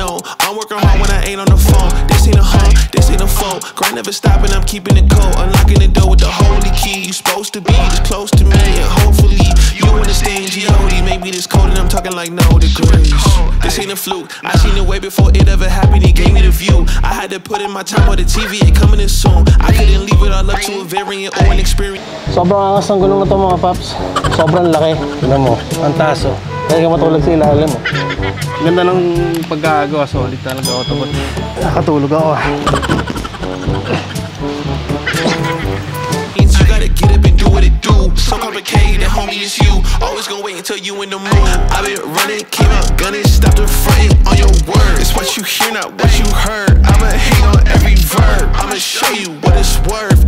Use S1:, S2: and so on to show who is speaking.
S1: known. I'm working hard when I ain't on the phone. This ain't a home, this ain't a phone. Grind never stopping, I'm keeping it cold. Unlocking the door with the holy key. You supposed to be this close to me, and hopefully you understand G.O.D. Maybe this cold and I'm talking like no degrees. This ain't a fluke. I seen it way before it ever happened. He gave me the view. I had to put in my time on the TV. It coming in soon. I couldn't leave it all up to a variant or an experience.
S2: Sobrang angas ng gulong na mga paps. Sobrang laki. Tignan mo, ang taso. Kaya ka matulog sa ilalim mo.
S3: Ganda ng pagkagawa, solid talaga autobot.
S2: Nakatulog ako.
S1: Get up and do what it do. So complicated, homie, it's you. Always gonna wait until you in the mood. i been running, came out gunning, stopped the fronting on your word. It's what you hear, not what you heard. I'ma hang on every verb. I'ma show you what it's worth.